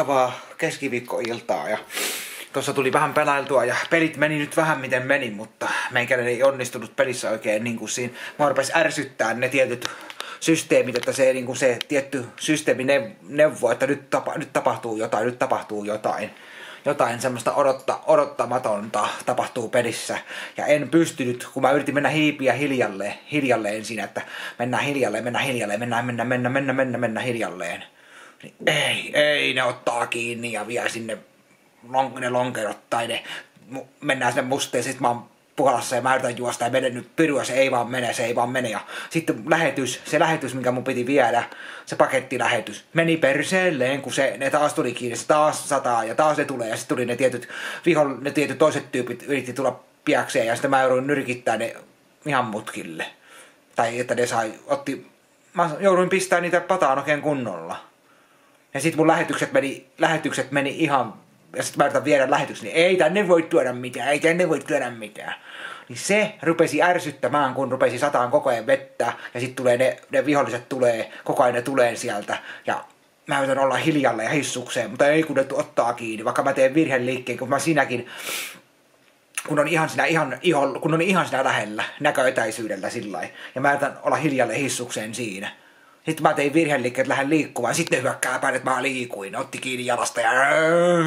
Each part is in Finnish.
mukavaa keskiviikkoiltaa ja tuossa tuli vähän pelailtua ja pelit meni nyt vähän miten meni, mutta meikällä ei onnistunut pelissä oikein niin kuin siinä. Mua rupesi ärsyttää ne tietyt systeemit, että se, niin kuin se tietty systeemi neuvo, että nyt, tapa, nyt tapahtuu jotain, nyt tapahtuu jotain jotain semmoista odotta, odottamatonta tapahtuu pelissä. Ja en pystynyt, kun mä yritin mennä hiipiä hiljalleen, hiljalleen siinä, että mennään hiljalleen, mennään hiljalleen, mennään, mennään, mennään, mennään, mennään, mennään hiljalleen. Ei, ei, ne ottaa kiinni ja vie sinne lon, ne lonkerot tai ne mennään sinne musteen, sit mä oon puolassa ja mä yritän juosta ja menen nyt pyrua, se ei vaan mene, se ei vaan mene. Ja sitten lähetys, se lähetys, minkä mun piti viedä, se pakettilähetys, meni perseelleen, kun se, ne taas tuli kiinni, se taas sataa ja taas ne tulee ja sitten tuli ne tietyt, vihon, ne tietyt toiset tyypit yritti tulla piakseen ja sitten mä jouduin nyrkittää ne ihan mutkille. Tai että ne sai, otti, mä jouduin pistää niitä pataan oikein kunnolla. Ja sitten mun lähetykset meni, lähetykset meni ihan ja sitten mä yritän viedä lähetyksen, niin ei tänne voi tuoda mitään, ei tänne voi tuoda mitään. Niin se rupesi ärsyttämään, kun rupesi sataan koko ajan vettä, ja sitten tulee ne, ne viholliset tulee, koko ajan ne tulee sieltä, ja mä yritän olla hiljalle ja hissukseen, mutta ei kun ne ottaa kiinni, vaikka mä teen virheliikkeen, kun mä sinäkin kun on ihan siinä, ihan, ihan, kun on ihan siinä lähellä, näköetäisyydellä sillä Ja mä yritän olla hiljalle hissukseen siinä. Sitten mä tein virheliikkeet lähden liikkumaan. Sitten ne hyökkää päin, että mä liikuin. Otti kiinni jalasta ja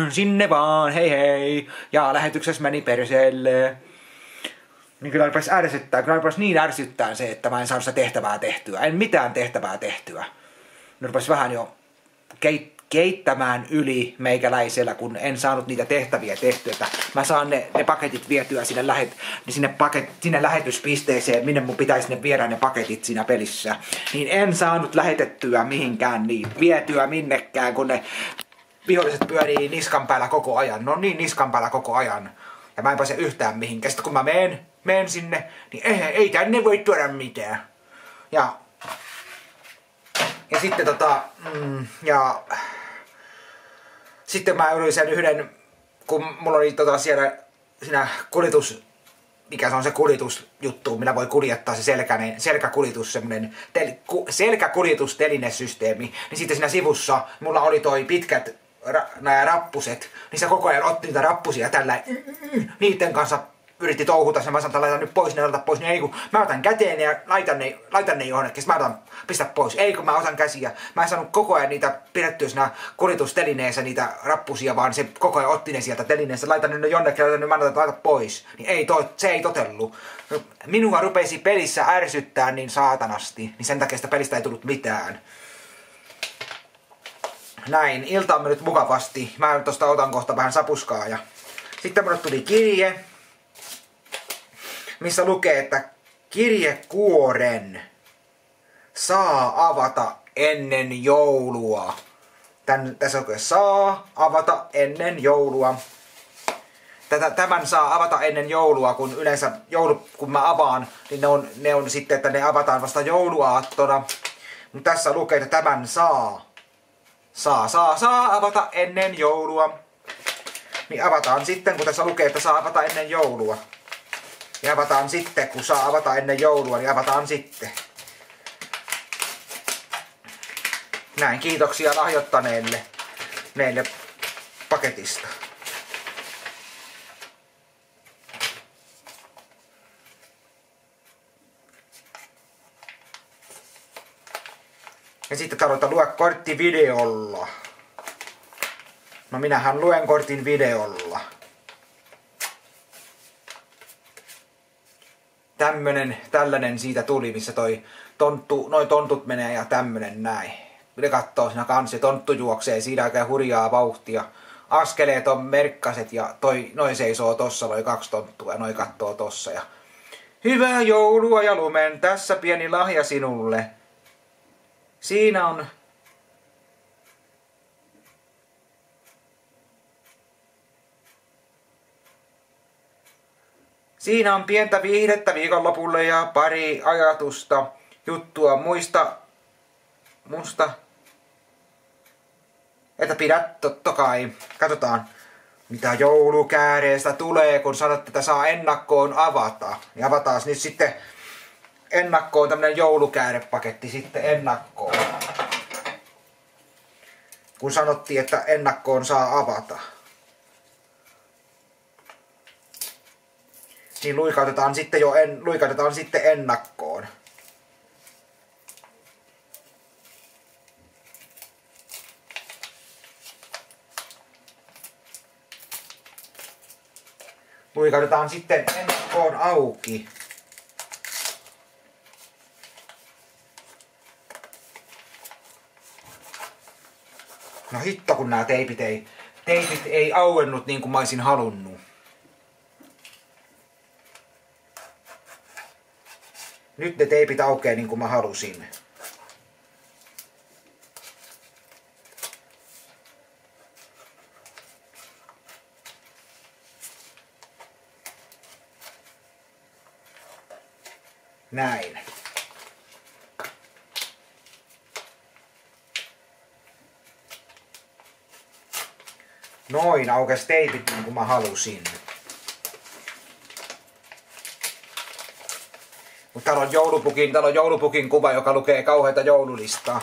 sinne vaan, hei hei. Ja lähetyksessä meni perseelle. Niin kyllä rupesi ärsyttää, kyllä rupesi niin ärsyttää se, että mä en saanut sitä tehtävää tehtyä. En mitään tehtävää tehtyä. Ne rupesi vähän jo keit- keittämään yli meikäläisellä, kun en saanut niitä tehtäviä tehtyä. Että mä saan ne, ne paketit vietyä sinne, lähet, sinne, paket, sinne lähetyspisteeseen, minne mun pitäisi ne viedä ne paketit siinä pelissä. Niin en saanut lähetettyä mihinkään niin, vietyä minnekään, kun ne viholliset pyörii niskan päällä koko ajan. No niin, niskan päällä koko ajan. Ja mä en pääse yhtään mihinkään. Sitten kun mä meen, meen sinne, niin ei, ei tänne voi tuoda mitään. Ja, ja sitten tota, mm, ja sitten mä yritin sen yhden, kun mulla oli tota siellä siinä kuljetus, mikä se on se kuljetusjuttu, millä voi kuljettaa se selkäinen, selkäkuljetus, semmonen tel, ku, selkäkuljetustelinesysteemi, niin sitten siinä sivussa mulla oli toi pitkät ra, nämä rappuset, niin se koko ajan otti niitä rappusia tällä niiden kanssa yritti touhuta sen, mä sanoin, että laitan nyt pois, ne pois, niin ei kun mä otan käteen ja laitan ne, laitan ne johonkin, mä otan, pistä pois, ei kun mä otan käsiä. Mä en saanut koko ajan niitä pidettyä siinä kuljetustelineessä niitä rappusia, vaan se koko ajan otti ne sieltä telineessä, laitan ne jonnekin, laitan ne, mä otan, laita pois. Niin ei, toi, se ei totellu. Minua rupesi pelissä ärsyttää niin saatanasti, niin sen takia sitä pelistä ei tullut mitään. Näin, ilta on mennyt mukavasti. Mä tosta otan kohta vähän sapuskaa ja sitten mulle tuli kirje, missä lukee, että kirjekuoren saa avata ennen joulua. Tän, tässä lukee saa avata ennen joulua. Tätä, tämän saa avata ennen joulua, kun yleensä joulu, kun mä avaan, niin ne on, ne on sitten, että ne avataan vasta jouluaattona. Mutta tässä lukee, että tämän saa. Saa, saa, saa avata ennen joulua. Niin avataan sitten, kun tässä lukee, että saa avata ennen joulua. Ja avataan sitten, kun saa avata ennen joulua, niin avataan sitten. Näin, kiitoksia lahjoittaneille meille paketista. Ja sitten tarvitaan lue kortti videolla. No minähän luen kortin videolla. Tämmönen, tällainen siitä tuli, missä toi tonttu, noin tontut menee ja tämmönen näin. Ne kattoo siinä kanssa, tonttu juoksee siinä aika hurjaa vauhtia. Askeleet on merkkaset ja toi, noin seisoo tossa, noin kaksi tonttua ja noin kattoo tossa. Ja Hyvää joulua ja lumen, tässä pieni lahja sinulle. Siinä on Siinä on pientä viihdettä viikonlopulle ja pari ajatusta, juttua muista, musta, että pidät totta kai. Katsotaan, mitä joulukääreestä tulee, kun sanot, että saa ennakkoon avata. Niin avataan nyt sitten ennakkoon tämmönen joulukäärepaketti sitten ennakkoon. kun sanottiin, että ennakkoon saa avata. Niin luikautetaan sitten jo en, luikautetaan sitten ennakkoon. Luikautetaan sitten ennakkoon auki. No hitto, kun nämä teipit ei, teipit ei auennut niin kuin mä olisin halunnut. Nyt ne teipit aukeaa niin kuin mä halusin. Näin. Noin aukes teipit niin kuin mä halusin. Täällä on joulupukin, täällä on joulupukin kuva, joka lukee kauheita joululistaa.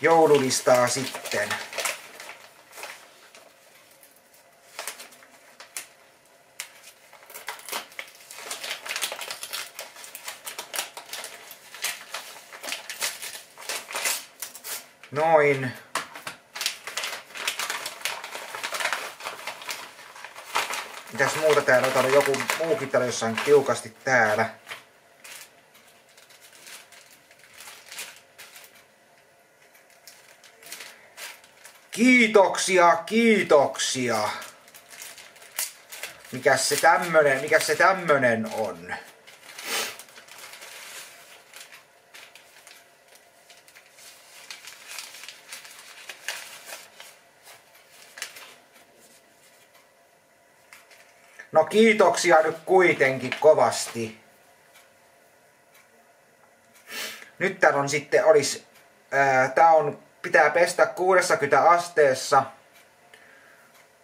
Joululistaa sitten. Noin. Mitäs muuta täällä on? Joku muukin täällä jossain tiukasti täällä. Kiitoksia, kiitoksia. Mikäs se tämmönen, mikäs se tämmönen on? No kiitoksia nyt kuitenkin kovasti. Nyt täällä on sitten olisi, ää, tää on, pitää pestä 60 asteessa.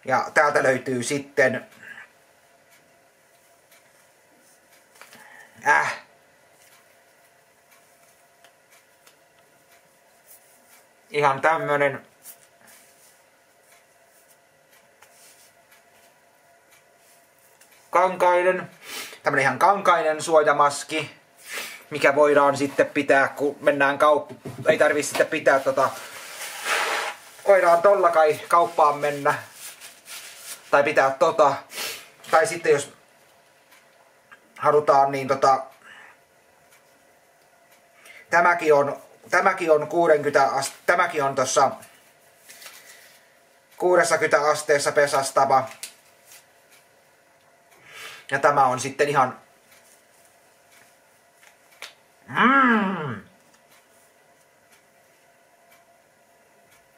Ja täältä löytyy sitten Äh. Ihan tämmönen kankainen, tämmönen ihan kankainen suojamaski, mikä voidaan sitten pitää, kun mennään kaup... Ei tarvi sitten pitää tota... Voidaan tolla kai kauppaan mennä. Tai pitää tota. Tai sitten jos halutaan, niin tota... Tämäkin on, tämäkin on 60 ast, tämäkin on tossa 60 asteessa pesastava. Ja tämä on sitten ihan... Mm.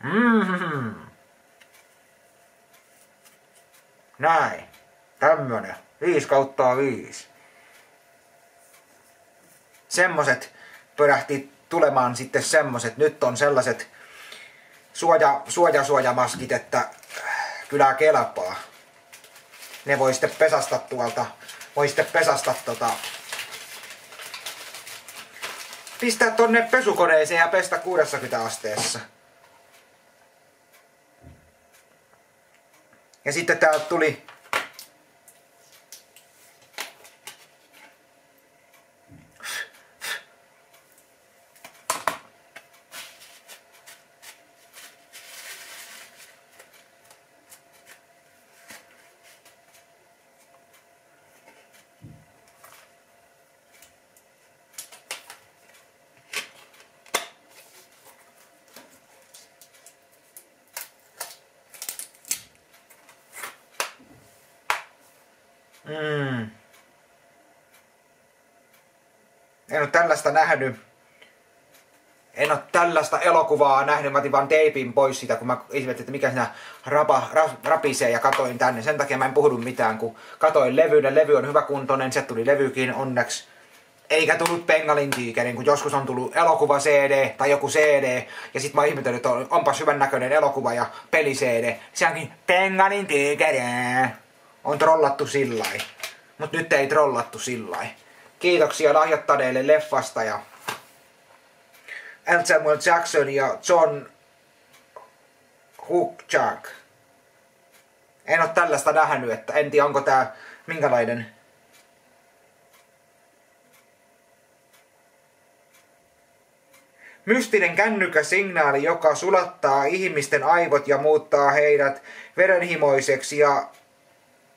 Mm. Näin. Tämmönen. 5 kautta 5. Semmoset pörähti tulemaan sitten semmoset. Nyt on sellaiset suoja, suojasuojamaskit, että kyllä kelpaa ne voi sitten pesasta tuolta, voi sitten pesasta tota, pistää tonne pesukoneeseen ja pestä 60 asteessa. Ja sitten täältä tuli Mm. En ole tällaista nähnyt. En ole tällaista elokuvaa nähnyt. Mä otin vaan teipin pois siitä, kun mä ihmettelin, että mikä siinä rapa, ra, rapisee ja katoin tänne. Sen takia mä en puhunut mitään, kun katoin levyyn. Levy on hyvä kuntoinen, se tuli levykin onneksi. Eikä tullut Pengalin tiikerin, kun joskus on tullut elokuva CD tai joku CD. Ja sit mä ihmetellyt, että onpas hyvän näköinen elokuva ja peli CD. Se onkin Pengalin tiikeri on trollattu sillä Mutta nyt ei trollattu sillä Kiitoksia lahjoittaneille leffasta ja. Samuel Jackson ja John Hukchak. En ole tällaista nähnyt, että en tiedä onko tää minkälainen Mystinen kännykkäsignaali, joka sulattaa ihmisten aivot ja muuttaa heidät verenhimoiseksi ja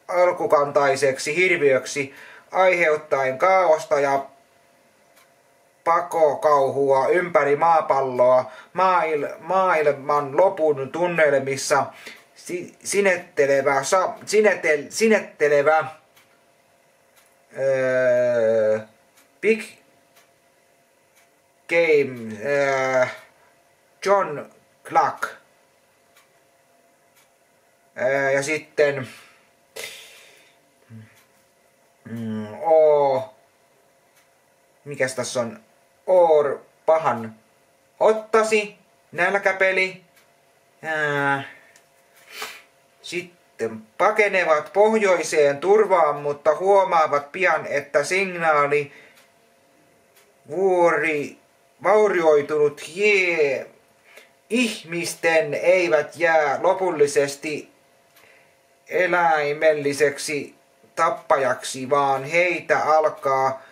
alkukantaiseksi hirviöksi, aiheuttaen kaaosta ja pakokauhua ympäri maapalloa maail, maailman lopun tunnelmissa. Si, sinettelevä, sa, sinetel, sinettelevä öö, Big Game öö, John Clark. Öö, ja sitten mm, o, mikäs tässä on? Or pahan. Ottasi, nälkäpeli. Ää, sitten pakenevat pohjoiseen turvaan, mutta huomaavat pian, että signaali vuori vaurioitunut jee ihmisten eivät jää lopullisesti eläimelliseksi tappajaksi, vaan heitä alkaa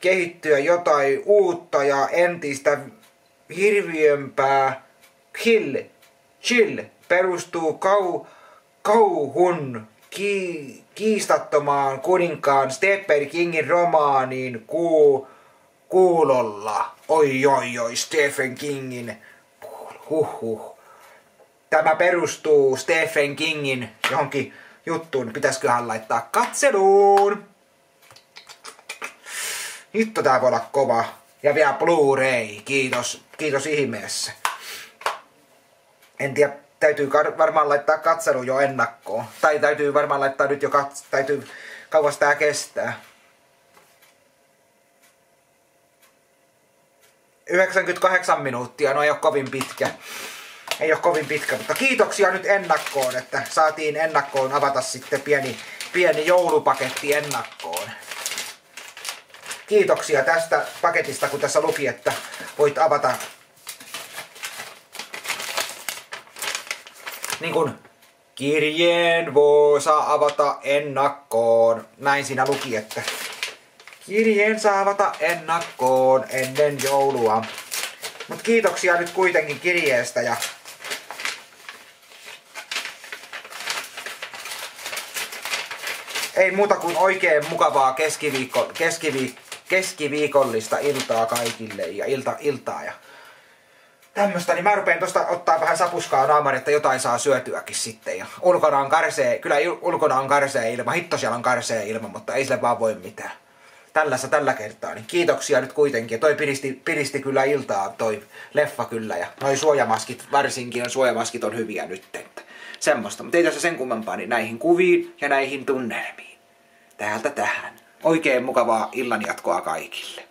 kehittyä jotain uutta ja entistä hirviömpää. Kill, chill perustuu kau, kauhun ki, kiistattomaan kuninkaan Stepper Kingin romaaniin kuu, kuulolla. Oi oi oi, Stephen Kingin. Huhhuh. Tämä perustuu Stephen Kingin johonkin juttuun. Pitäisiköhän laittaa katseluun? Hitto tää voi olla kova. Ja vielä Blu-ray. Kiitos. Kiitos ihmeessä. En tiedä, täytyy varmaan laittaa katselu jo ennakkoon. Tai täytyy varmaan laittaa nyt jo kats... Täytyy... Kauas tää kestää. 98 minuuttia, no ei ole kovin pitkä. Ei ole kovin pitkä, mutta kiitoksia nyt ennakkoon, että saatiin ennakkoon avata sitten pieni, pieni joulupaketti ennakkoon kiitoksia tästä paketista, kun tässä luki, että voit avata niin kuin kirjeen voi saa avata ennakkoon. Näin siinä luki, että kirjeen saa avata ennakkoon ennen joulua. Mutta kiitoksia nyt kuitenkin kirjeestä ja ei muuta kuin oikein mukavaa keskiviikko, keskiviikko, keskiviikollista iltaa kaikille ja ilta, iltaa ja tämmöstä, niin mä rupean tosta ottaa vähän sapuskaa naamari, että jotain saa syötyäkin sitten. Ja ulkona on karsee, kyllä ulkona on karsee ilma, hitto siellä on karsee ilma, mutta ei sille vaan voi mitään. Tällässä tällä kertaa, niin kiitoksia nyt kuitenkin. Ja toi piristi, piristi kyllä iltaa, toi leffa kyllä. Ja noi suojamaskit, varsinkin on suojamaskit on hyviä nyt. Että semmoista, mutta ei tässä sen kummempaa, niin näihin kuviin ja näihin tunnelmiin. Täältä tähän. Oikein mukavaa illan jatkoa kaikille.